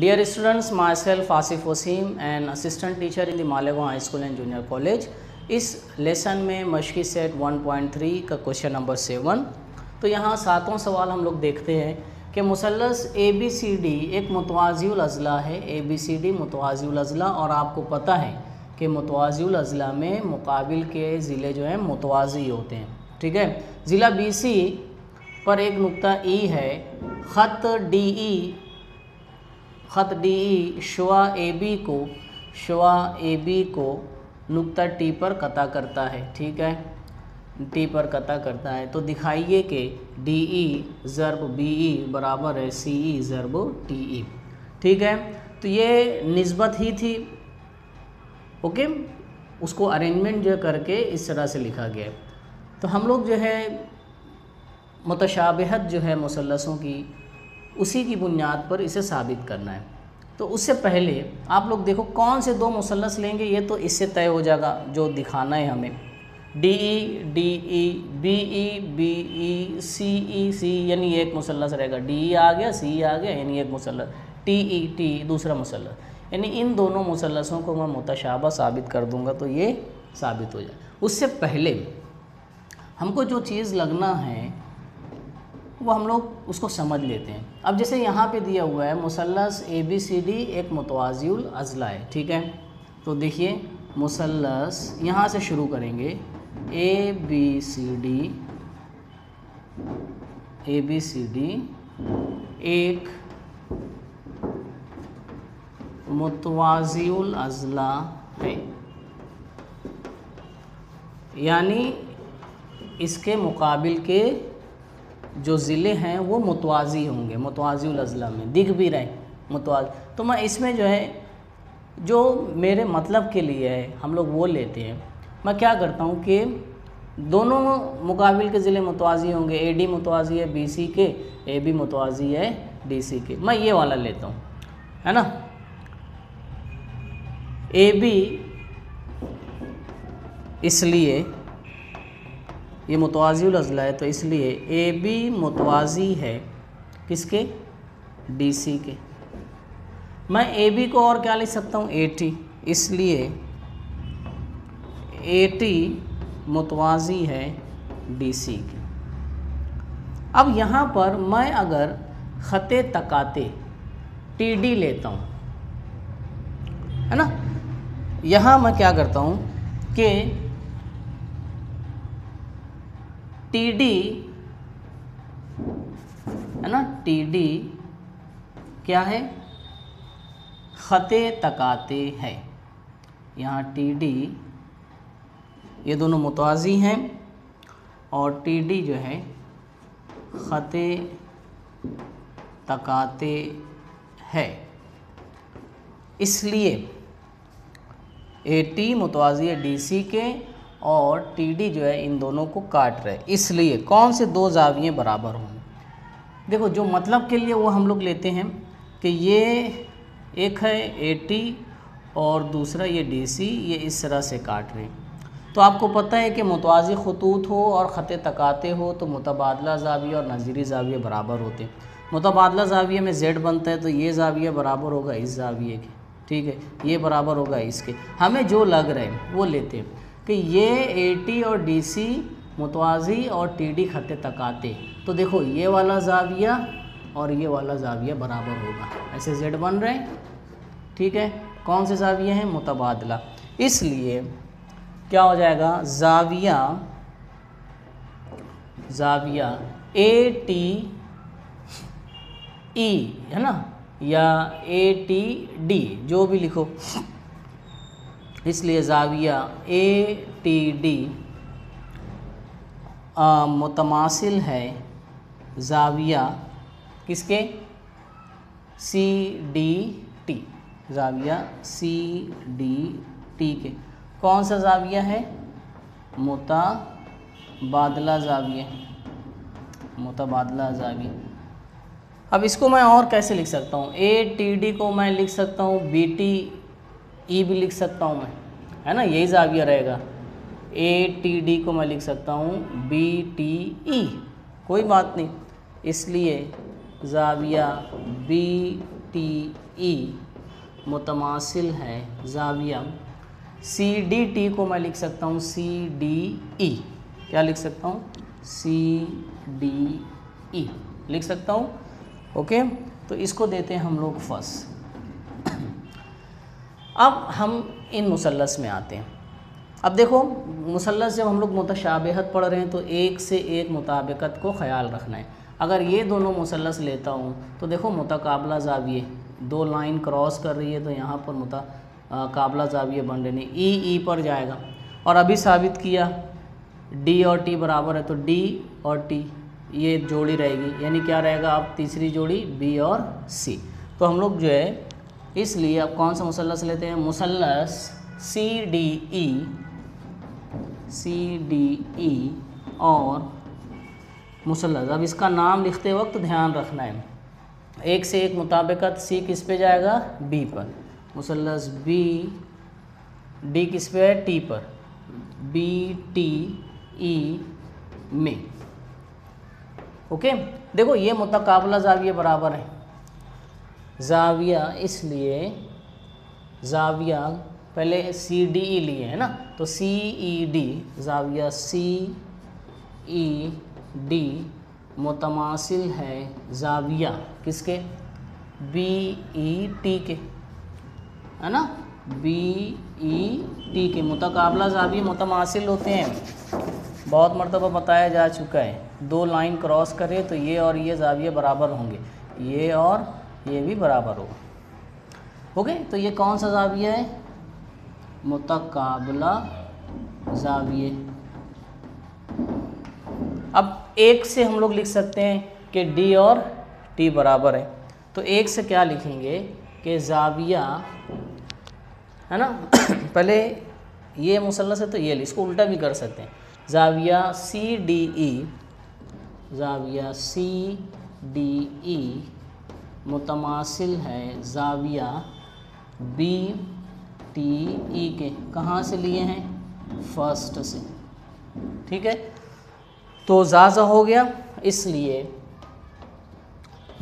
Dear students, myself Asif Wasim and assistant teacher in the Malegaon High School and Junior College. इस lesson में मशकी set 1.3 का question number seven तो यहाँ सातों सवाल हम लोग देखते हैं कि मुसलस ए बी सी डी एक मुतवाज़ुल अज़ला है। ए बी सी डी मुतवाज़ुल अज़ला और आपको पता है कि मुतवाज़ुल अज़ला में मुकाबिल के ज़िले जो हैं मुतवाज़ी होते हैं। ठीक है? ज़िला बी सी पर एक नुक्ता ई है। ख़त डी ई ख़त डी ई शुआ ए बी को शुआ ए बी को नुक्ता टी पर कता करता है, ठीक है? टी पर कता करता है। तो दिखाइए कि डी ई ज़रब बी ई बराबर है सी ई ज़रब टी ई, ठीक है? तो ये नस्बत ही थी, ओके? उसको अरेंजमेंट जो करके इस तरह से लिखा गया तो हम लोग जो है, मुतशाबहत जो है मुसलसों की उसी की बुनियाद पर इसे साबित करना है। तो उससे पहले आप लोग देखो कौन से दो मुसलस लेंगे, ये तो इससे तय हो जाएगा जो दिखाना है हमें। D E D E B E B E C E C यानी एक मुसलस रहेगा। डी ई आ गया सी ई आ गया, यानी एक मुसलस। टी ई टी दूसरा मुसलस। यानी इन दोनों मुसलसों को मैं मुतशाबा साबित कर दूँगा तो ये साबित हो जाए। उससे पहले हमको जो चीज़ लगना है वो हम लोग उसको समझ लेते हैं। अब जैसे यहाँ पे दिया हुआ है मुसलस ए बी सी डी एक मुतवाज़ुल अज़ला है, ठीक है? तो देखिए मुसलस यहाँ से शुरू करेंगे। A B C D A B C D एक मुतवाज़ुल अज़ला है। यानी इसके मुकाबिल के जो ज़िले हैं वो मुतवाज़ी होंगे मुतवाज़ुल अज़ला में, दिख भी रहे मुतवाज़। तो मैं इसमें जो है, जो मेरे मतलब के लिए है हम लोग वो लेते हैं। मैं क्या करता हूँ कि दोनों मुकाबिल के ज़िले मुतवाज़ी होंगे ए डी मुतवाज़ी है बी सी के ए बी मुतवाज़ी है डी सी के। मैं ये वाला लेता हूँ, है ना? ए बी इसलिए ये मुतवाजी अज़ला है तो इसलिए ए बी मुतवाज़ी है किसके? डी सी के। मैं ए बी को और क्या लिख सकता हूँ? ए टी इसलिए ए टी मुतवाज़ी है डी सी के। अब यहाँ पर मैं अगर ख़त तकाते, टी डी लेता हूँ, है ना? यहाँ मैं क्या करता हूँ कि टी डी है ना? टी डी क्या है? ख़ते तकाते है। यहाँ टी डी ये दोनों मुतवाज़ी हैं और टी डी जो है, ख़ते तकाते है। इसलिए ए टी मुतवाज़ी है डी सी के और टी डी जो है, इन दोनों को काट रहे इसलिए कौन से दो जाविये बराबर होंगे देखो, जो मतलब के लिए वो हम लोग लेते हैं कि ये एक है ए टी और दूसरा ये डी सी ये इस तरह से काट रहे हैं। तो आपको पता है कि मुतवाज़ी खतूत हो और ख़त तकाते हो तो मुतबादला जाविया और नज़ीरी जाविया बराबर होते हैं। मुतबादला जाविया में जेड बनता है तो ये जाविया बराबर होगा इस जाविये के। ठीक है? ये बराबर होगा इसके। हमें जो लग रहे हैं, वो लेते हैं। कि ये ए टी और डी सी मुतवाज़ी और टी डी ख़त तकाते तो देखो, ये वाला जाविया और ये वाला जाविया बराबर होगा। ऐसे जेड बन रहे हैं, ठीक है? कौन से जाविया हैं? मुतबादला। इसलिए क्या हो जाएगा? जाविया जाविया ए टी ई है ना? या ए टी डी जो भी लिखो। इसलिए जाविया ए, टी, डी मुतमासिल है। जाविया किसके? C, D, T. जाविया C, D, T के। कौन सा जाविया है? मुतबादला जाविया। मुतबादला जाविया। अब इसको मैं और कैसे लिख सकता हूँ? ए, टी, डी को मैं लिख सकता हूँ। बी, टी ई भी लिख सकता हूँ मैं, है ना? यही जाविया रहेगा। ए टी डी को मैं लिख सकता हूँ। बी टी ई कोई बात नहीं। इसलिए जाविया बी टी ई मुतमासिल है जाविया। सी डी टी को मैं लिख सकता हूँ। सी डी ई क्या लिख सकता हूँ? सी डी ई लिख सकता हूँ? ओके तो इसको देते हैं हम लोग फ़र्स्ट। अब हम इन मुसलस में आते हैं। अब देखो मुसलस जब हम लोग मुतशाबहत पढ़ रहे हैं तो एक से एक मुताबिकत को ख़याल रखना है। अगर ये दोनों मुसलस लेता हूँ तो देखो मुतकाबला जाविये। दो लाइन क्रॉस कर रही है तो यहाँ पर मुता काबला जाविये बन रहे ई ई पर जाएगा। और अभी साबित किया, डी और टी बराबर है तो डी और टी, ये जोड़ी रहेगी। यानी क्या रहेगा आप तीसरी जोड़ी, बी और सी। तो हम लोग जो है इसलिए अब कौन सा मुसलस लेते हैं? मुसलस C D E C D E और मुसलस। अब इसका नाम लिखते वक्त ध्यान रखना है। एक से एक मुताबिकत सी किस पे जाएगा? बी पर। मुसलस बी डी किस पे है? टी पर। बी टी ई में। ओके देखो, ये मुतकाबला जाविया बराबर है। जाविया इसलिए, जाविया पहले सी डी ई लिए, है ना? तो सी ई डी जाविया सी ई डी मुतमासिल है जाविया। किसके? बी ई टी के, है ना? बी ई टी के। मुतकाबला जाविया, मुतमासिल होते हैं। बहुत मरतबा बताया जा चुका है। दो लाइन क्रॉस करें तो ये और ये जाविया बराबर होंगे। ये और ये भी बराबर होगा। ओके तो ये कौन सा जाविया है? मुतकाबला जाविये। अब एक से हम लोग लिख सकते हैं कि डी और टी बराबर है। तो एक से क्या लिखेंगे? कि जाविया, है ना? पहले ये मुसलस है तो ये इसको उल्टा भी कर सकते हैं। जाविया C D E, जाविया C D E. मुतमासिल है, जाविया, बी, टी, ई के। कहाँ से लिए हैं? फ़र्स्ट से। ठीक है? तो जाजा हो गया। इसलिए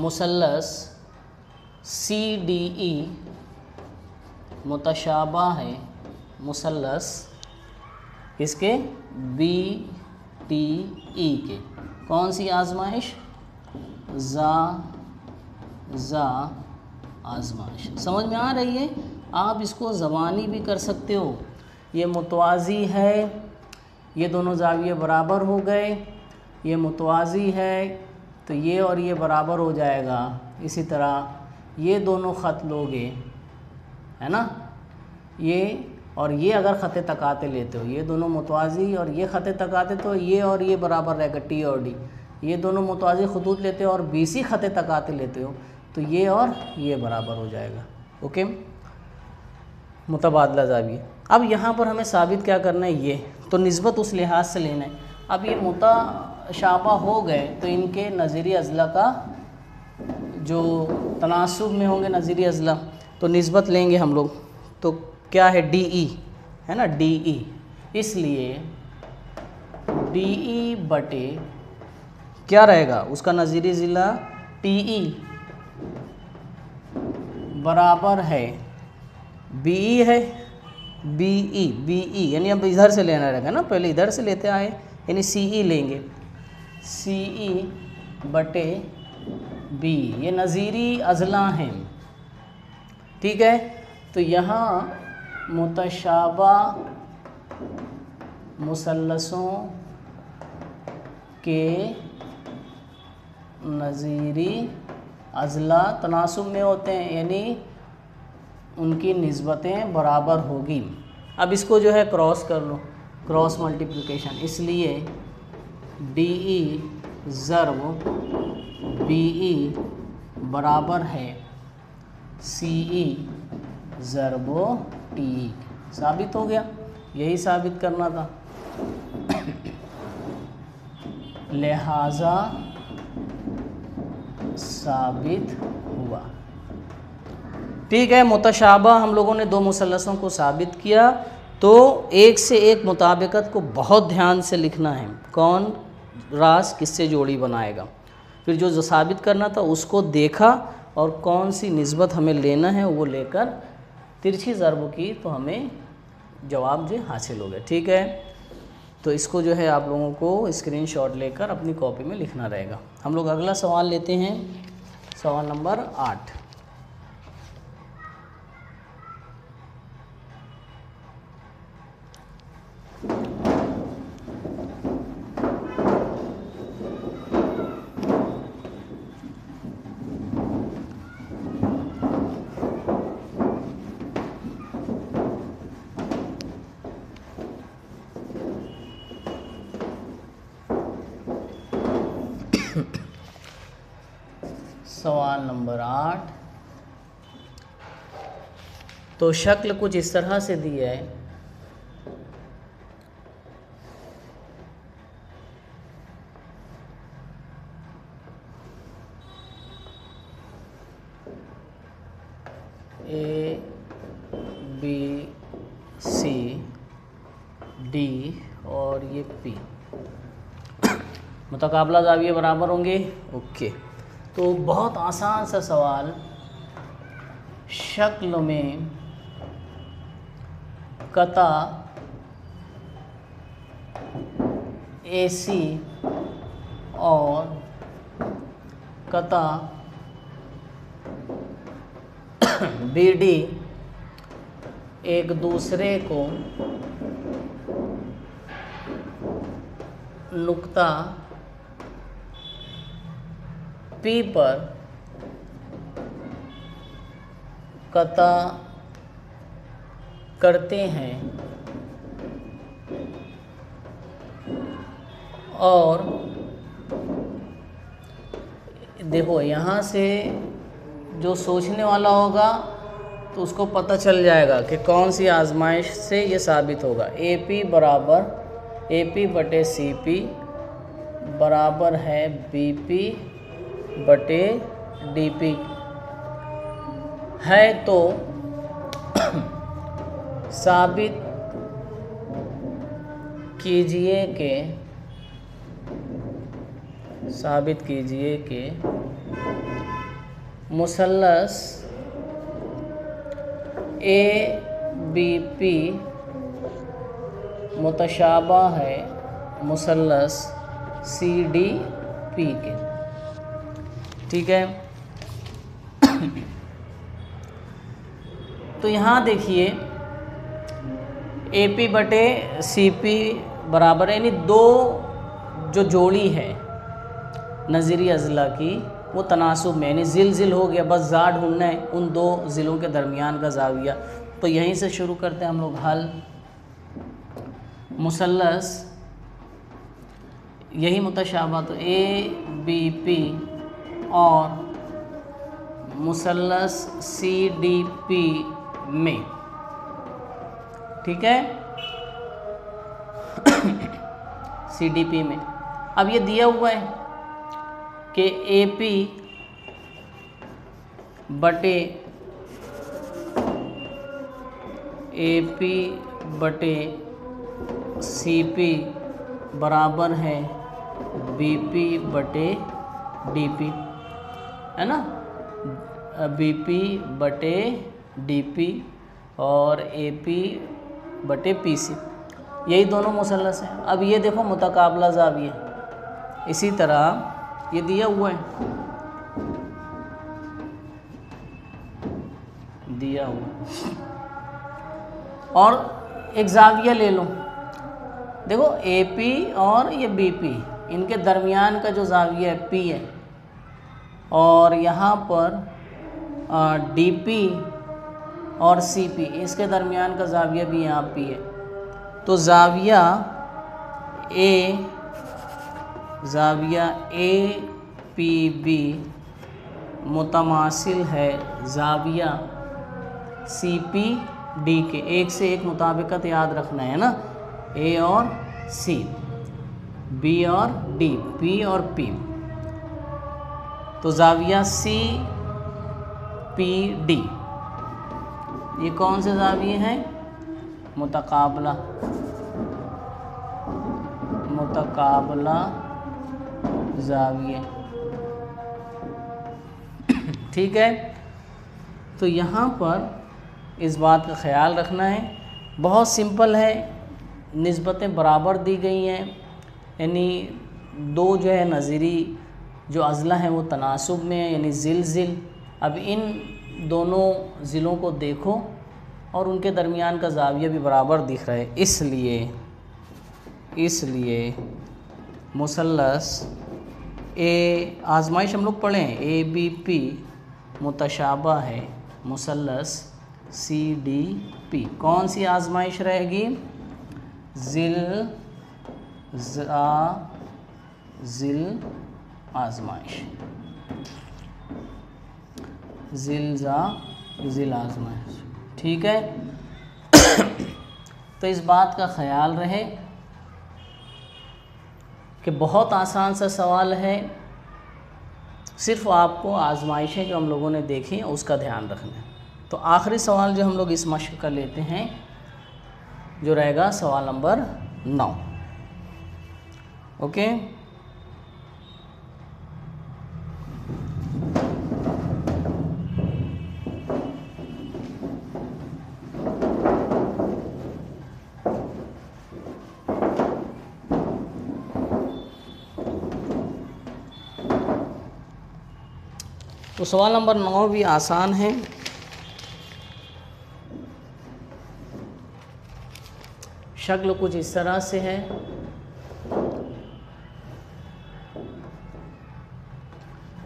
मुसलस सी, डी, ई मुतशाबा है मुसलस किसके बी, टी, ई के। कौन सी आजमाइश? ज़ा ज़ा आजमाइश। समझ में आ रही है? आप इसको ज़बानी भी कर सकते हो। ये मुतवाज़ी है, ये दोनों जाविये बराबर हो गए, ये मुतवाज़ी है तो ये और ये बराबर हो जाएगा। इसी तरह ये दोनों ख़त लोगे, है ना? ये और ये अगर ख़त तकाते लेते हो, ये दोनों मुतवाज़ी और ये ख़त तकाते तो ये और ये बराबर रहेगा, टी और डी। ये दोनों मुतवाज़ी खतूत लेते हो और बीसी ख़त तकाते लेते हो। तो ये और ये बराबर हो जाएगा। ओके? मुतबादला जाविए। अब यहाँ पर हमें साबित क्या करना है? ये। तो नस्बत उस लिहाज से लेना है। अब ये मुताशाबा हो गए तो इनके नज़ीरी अज़ला का जो तनासब में होंगे नज़ीरी अज़ला तो नस्बत लेंगे हम लोग। तो क्या है? डी ई है ना? डी ई इसलिए डी ई बटे क्या रहेगा? उसका नज़ीरी ज़िला टी ई बराबर है। बी ई है बी ई बी ई यानी अब इधर से लेना रहेगा ना, पहले इधर से लेते आए, यानी सी ई लेंगे। सी ई बटे बी ये नज़ीरी अजला हैं। ठीक है तो यहाँ मुतशाबा मुसलसों के नज़ीरी अजला तनासब में होते हैं, यानी उनकी नस्बतें बराबर होगी। अब इसको जो है क्रॉस कर लो क्रॉस मल्टीप्लिकेशन इसलिए डी ई ज़रब बी ई बराबर है सी ई ज़रबो टी ई साबित हो गया। यही साबित करना था। लिहाजा साबित हुआ। ठीक है, मुतशाबा, हम लोगों ने दो मुसलसों को साबित किया। तो एक से एक मुताबिकत को बहुत ध्यान से लिखना है। कौन रास किससे जोड़ी बनाएगा? फिर जो जो साबित करना था उसको देखा और कौन सी नस्बत हमें लेना है वो लेकर तिरछी ज़रब की तो हमें जवाब जो हासिल हो गया। ठीक है तो इसको जो है आप लोगों को स्क्रीनशॉट लेकर अपनी कॉपी में लिखना रहेगा। हम लोग अगला सवाल लेते हैं। सवाल नंबर आठ। नंबर आठ। तो शक्ल कुछ इस तरह से दी है। ए बी सी डी और ये पी मुतकाबला जाविये बराबर होंगे। ओके। तो बहुत आसान सा सवाल, शक्ल में कता एसी और कता बीडी एक दूसरे को नुक्ता पी पर कता करते हैं और देखो, यहाँ से जो सोचने वाला होगा तो उसको पता चल जाएगा कि कौन सी आजमाइश से ये साबित होगा। ए पी बराबर ए पी बटे सी पी बराबर है बी पी बटे डीपी है तो साबित कीजिए के, साबित कीजिए कि मुसलस ए बी पी मुतशाबा है मुसलस सी डी पी के। ठीक है? तो यहाँ देखिए ए पी बटे सी पी बराबर यानी दो जो जोड़ी है नज़ीरी अज़ला की, वो तनासब में, यानी ज़िल ज़िल हो गया, बस ज़ा ढूंढना है, उन दो ज़िलों के दरमियान का जाविया। तो यहीं से शुरू करते हैं हम लोग हल। मुसलस यही मुतशाबा तो ए बी पी और मुसलस सी डी पी में। ठीक है? सी डी पी में। अब ये दिया हुआ है कि ए पी बटे ए पी बटे सी पी बराबर है बी पी बटे डी पी है ना? बी पी बटे डी पी और ए पी बटे पी सी यही दोनों मुसलस हैं। अब ये देखो मुतकाबला जाविये इसी तरह ये दिया हुआ है। दिया हुआ और एक जाविया ले लो। देखो ए पी और ये बी पी इनके दरमियान का जो जाविया है पी है और यहाँ पर डी पी और सी पी इसके दरमियान का जाविया भी यहाँ पी है। तो जाविया ए जाविया ए पी बी मुतमासिल है जाविया सी पी डी के। एक से एक मुताबिकत याद रखना है ना? ए और सी बी और डी पी और पी तो जाविया सी, पी, डी। ये कौन से जाविये हैं? मुतकाबला। मुतकाबला जाविये। ठीक है? तो यहाँ पर इस बात का ख्याल रखना है। बहुत सिंपल है। नस्बतें बराबर दी गई हैं। यानी दो जो है नज़ीरी जो अज़ला हैं वो तनासब में है, यानी ज़िल ज़िल अब इन दोनों ज़िलों को देखो और उनके दरमियान का जाविया भी बराबर दिख रहा है। इसलिए इसलिए मुसलस ए, आजमाइश हम लोग पढ़ें ए बी पी मुतशाबा है मुसलस सी डी पी कौन सी आजमाइश रहेगी? ज़िल, ज़ा ज़िल आजमाइश ज़िलज़ा, ज़िल आजमाइश ठीक है? तो इस बात का ख्याल रहे कि बहुत आसान सा सवाल है। सिर्फ़ आपको आजमाइशें जो हम लोगों ने देखी उसका ध्यान रखना तो आखिरी सवाल जो हम लोग इस मश्क का लेते हैं, जो रहेगा सवाल नंबर नौ। ओके? तो सवाल नंबर नौ भी आसान है। शक्ल कुछ इस तरह से है।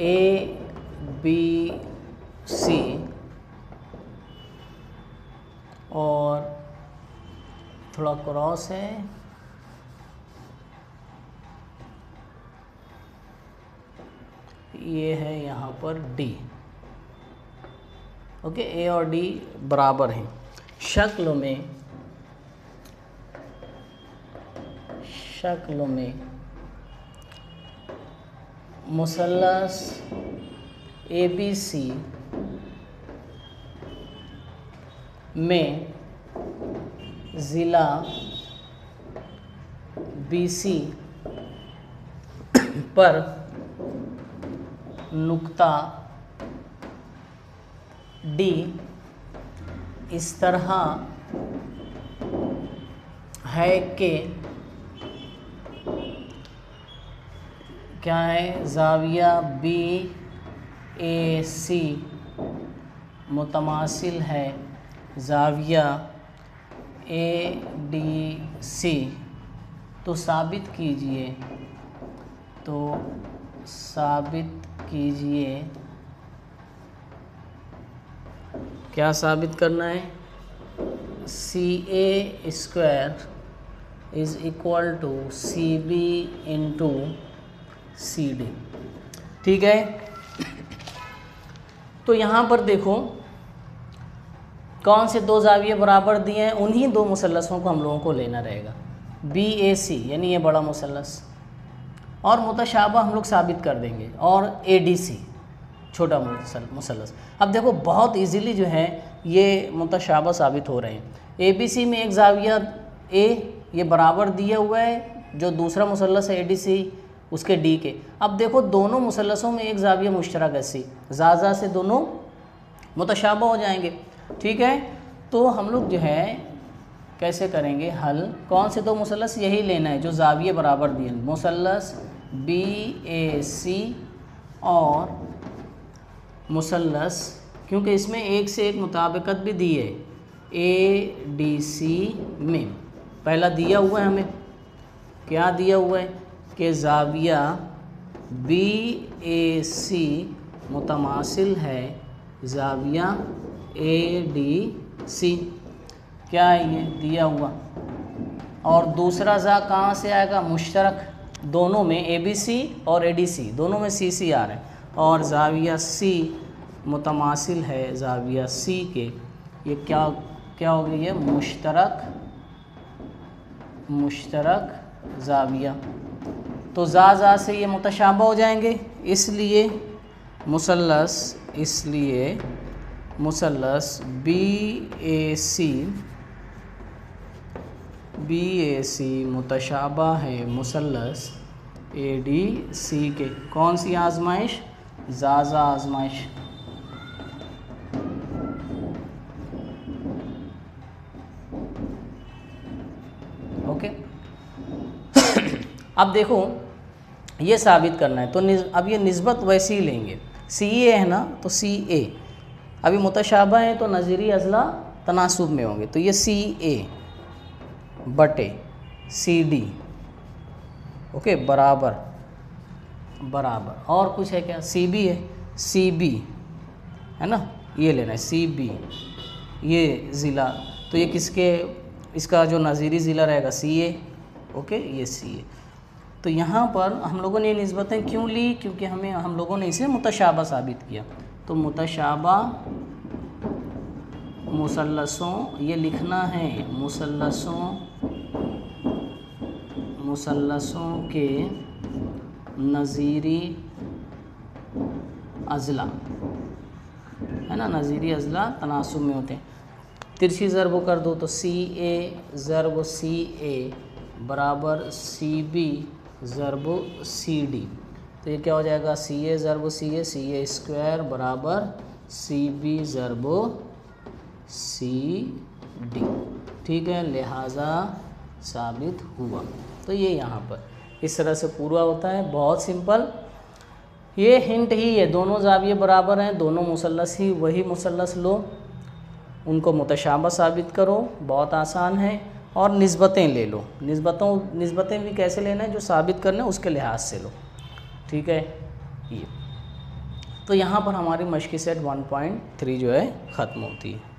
ए पर डी ओके ए और डी बराबर हैं। शक्ल में शक्ल में मुसलस ए बी सी में ज़िला बी सी पर नुक्ता डी इस तरह है कि क्या है? जाविया, बी, ए, सी। मुतमासिल है। जाविया, ए, डी, सी। तो साबित कीजिए। तो साबित कीजिए। क्या साबित करना है? C A square is equal to C B into C D ठीक है? तो यहाँ पर देखो, कौन से दो जाविये बराबर दिए हैं, उन्हीं दो मुसलसों को हम लोगों को लेना रहेगा। बी ए सी यानी ये बड़ा मुसलस। और मुतशाबा हम लोग साबित कर देंगे। और ए डी सी छोटा मुसलस। अब देखो, बहुत इजीली जो है, ये मुतशाबा साबित हो रहे हैं। ए बी सी में एक जाविया ए ये बराबर दिया हुआ है, जो दूसरा मुसलस है ए डी सी उसके डी के। अब देखो, दोनों मुसलसों में एक जाविया मुश्तरक सी ज़ाज़ा से दोनों मुतशाबा हो जाएँगे। ठीक है? तो हम लोग जो है, कैसे करेंगे हल? कौन से दो मुसलस यही लेना है, जो जाविये बराबर दिए मुसलस बी ए सी और मुसलस, क्योंकि इसमें एक से एक मुताबिकत भी दी है। ए डी सी में। पहला दिया हुआ है हमें। क्या दिया हुआ है? कि जाविया बी ए सी मुतमासिल है। जाविया ए डी सी क्या है ये? दिया हुआ। और दूसरा ज़ा कहाँ से आएगा? मुश्तरक। दोनों में ए बी सी और ए डी सी दोनों में सी सी आर है। और जाविया सी मुतमासिल है, जाविया सी के। ये क्या क्या हो गई है? मुश्तरक मुश्तरक जाविया। तो जा जा से ये मुतशाबा हो जाएँगे। इसलिए मुसलस इसलिए मुसलस बी ए सी बी ए सी मुतशाबा है मुसलस ए डी सी के। कौन सी आजमाइश? जाजा आजमाइश। ओके। अब देखो, ये साबित करना है तो अब ये नस्बत वैसे ही लेंगे। सी ए है ना तो सी ए अभी मुतशाबा है तो नज़ीरी अजला तनासब में होंगे तो ये सी ए बटे सी डी ओके, बराबर बराबर। और कुछ है क्या? सी बी है। सी बी है ना? ये लेना है सी बी ये ज़िला तो ये किसके, इसका जो नज़ीरी ज़िला रहेगा सी ए ओके, ये सी ए तो यहाँ पर हम लोगों ने ये नस्बतें क्यों ली? क्योंकि हमें, हम लोगों ने इसे मुतशाबा साबित किया। तो मुतशाबा मुसलसों ये लिखना है मुसलसों मुसलसों के नज़ीरी अज़ला। है ना? नज़ीरी अज़ला तनासब में होते हैं। तिरछी ज़रब कर दो तो सी ए ज़रब सी ए बराबर सी बी ज़रब सी डी। तो ये क्या हो जाएगा? सी ए ज़रब सी ए सी ए स्क्वायर बराबर सी बी ज़रब सी डी। ठीक है? लिहाजा साबित हुआ। तो ये यहाँ पर। इस तरह से पूरा होता है, बहुत सिंपल ये हिंट ही है, दोनों जाविये बराबर हैं, दोनों मुसलस ही, वही मुसलस लो। उनको मुतशाबा साबित करो, बहुत आसान है, और नस्बतें ले लो। नस्बतों, नस्बतें भी कैसे लेना है, जो साबित करना है, उसके लिहाज से लो। ठीक है? ये। तो यहाँ पर हमारी मशक़ी सेट 1.3 जो है, ख़त्म होती है।